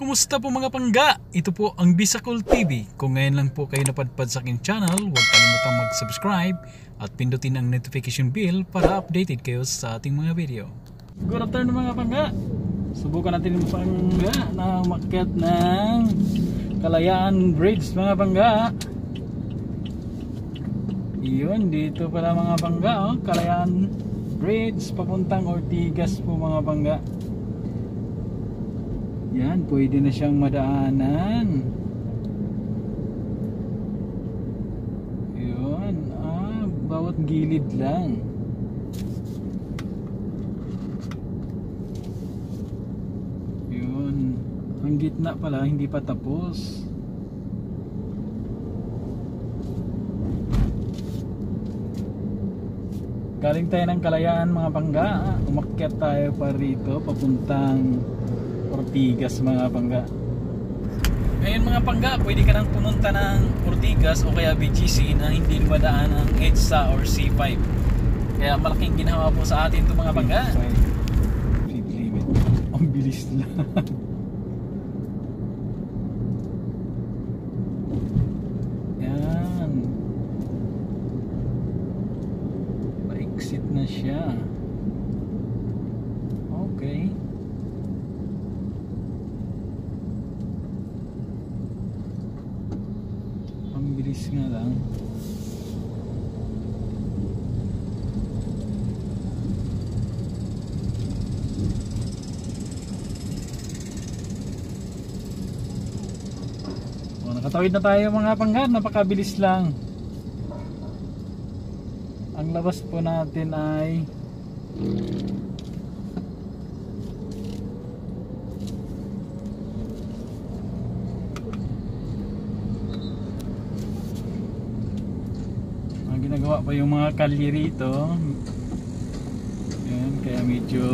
Kumusta po mga pangga? Ito po ang Bisacol TV. Kung ngayon lang po kayo napadpad sa aking channel, huwag kalimutang mag-subscribe at pindutin ang notification bell para updated kayo sa ating mga video. Good afternoon mga pangga. Subukan natin yung pangga na umakyat ng Kalayaan Bridge mga pangga. Iyon, dito pala mga pangga, oh. Kalayaan Bridge papuntang Ortigas po mga pangga. Yan, pwede na siyang madaanan. Yun, ah, bawat gilid lang. Yun, ang gitna pala hindi pa tapos. Galing tayo ng Kalayaan mga pangga. Umakyat tayo pa rito papuntang Ortigas mga pangga. Ngayon mga pangga, pwede ka nang pumunta ng Ortigas o kaya BGC na hindi madaan ang EDSA or C5. Kaya malaking ginawa po sa atin ito mga pangga. Speed limit. Ang bilis lang. Yan. Pa-exit na siya. Okay. Ang bilis nga lang. O, nakatawid na tayo mga panggan, napakabilis lang. Ang labas po natin ay ginagawa pa yung mga kalye rito. Ayan, kaya medyo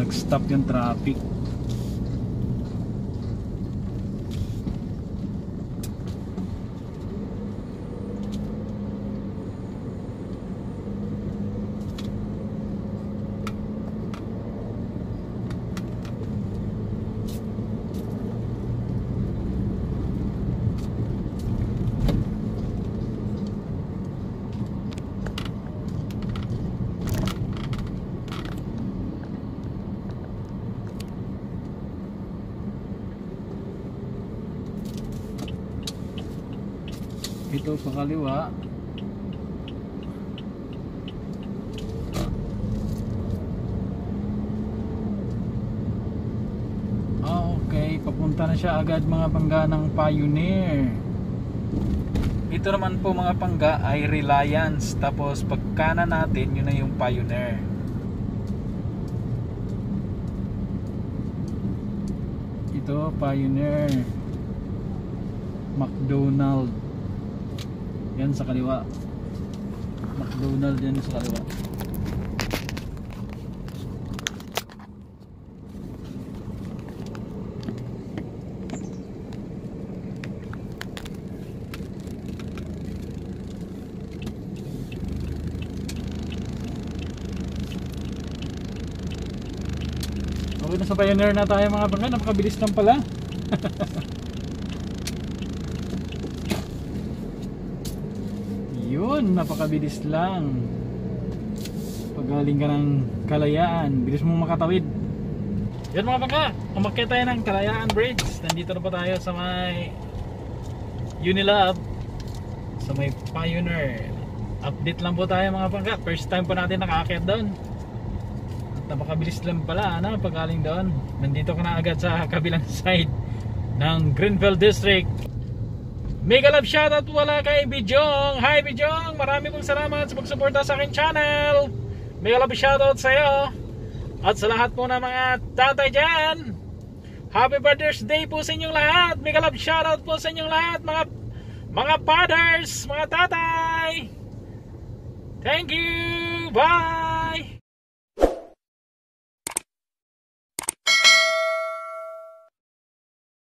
nag-stop yung traffic ito sa kaliwa. Ah okay. Papunta na siya agad mga pangga ng Pioneer. Ito naman po mga pangga ay Reliance. Tapos pag kanan natin yun na yung Pioneer. Ito Pioneer. McDonald yan sa kaliwa. McDonald yan sa kaliwa. Okay na sa Pioneer na tayo mga bangga. Napakabilis lang pala Yun, napakabilis lang. Pag galing ka ng kalayaan, bilis mong makatawid. Yan mga bangka, umakyat tayo ng Kalayaan Bridge. Nandito na po tayo sa may Unilab, sa may Pioneer. Update lang po tayo mga bangka. First time po natin nakaakyat doon. At napakabilis lang pala, ano, pag galing doon. Nandito ka na agad sa kabilang side ng Greenfield District. Mega love shoutout wala kay Bijong. Hi Bijong, marami pong salamat sa pagsuporta sa aking channel. Mega love shoutout sa iyo. At sa lahat po ng mga tatay dyan. Happy Father's Day po sa inyong lahat. Mega love shoutout po sa inyong lahat mga mga fathers, mga tatay. Thank you. Bye.